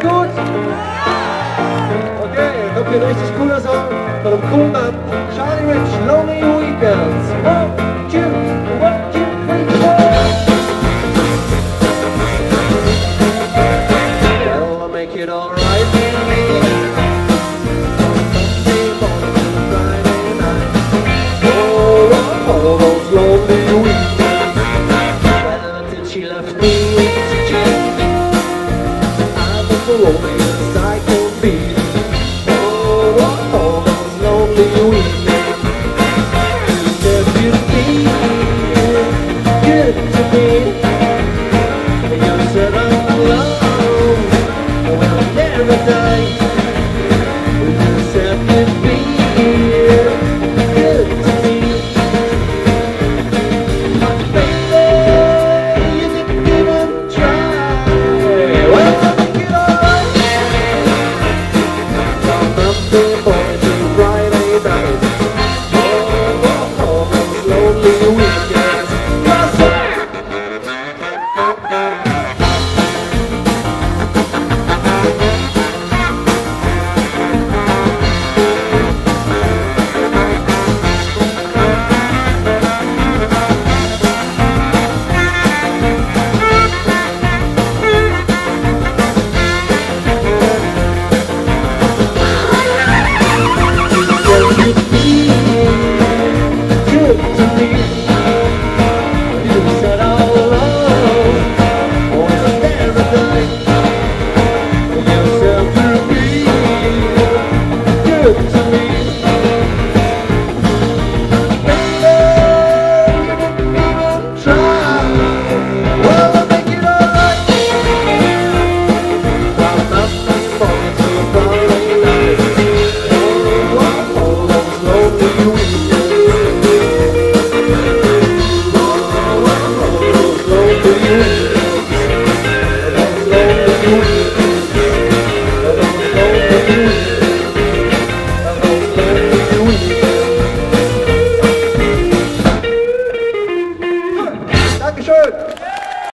gut? Okay, kommt hier ein richtig cooler Song von einem coolen Mann. Charlie Rich, Lonely Weekends. One, two, one, two, three, four. Well, I'll make it alright. Oh, oh, oh, lonely. Well, she left me I'm as lonely as I can be. Oh, lonely be good to me. You I'm alone. Well, I'll never die. Monday